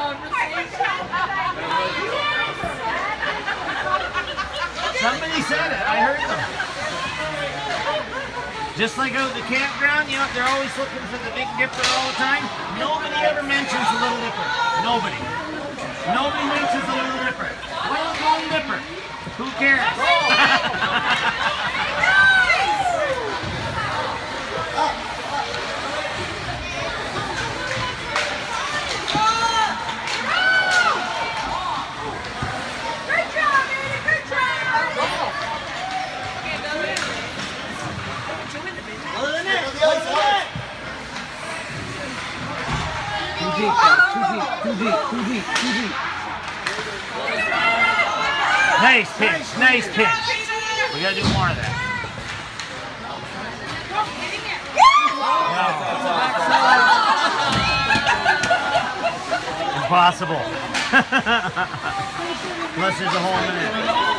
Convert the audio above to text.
conversation. Somebody said it. I heard them. Just like out at the campground, you know, they're always looking for the Big Dipper all the time. Nobody ever mentions the Little Dipper. Nobody. Nobody mentions the Little Dipper. Little Golden Dipper. Who cares? Too deep. Too deep. Too deep. Too deep. Too deep. Nice pitch. Nice pitch. We gotta do more of that. Impossible. Unless there's a hole in it.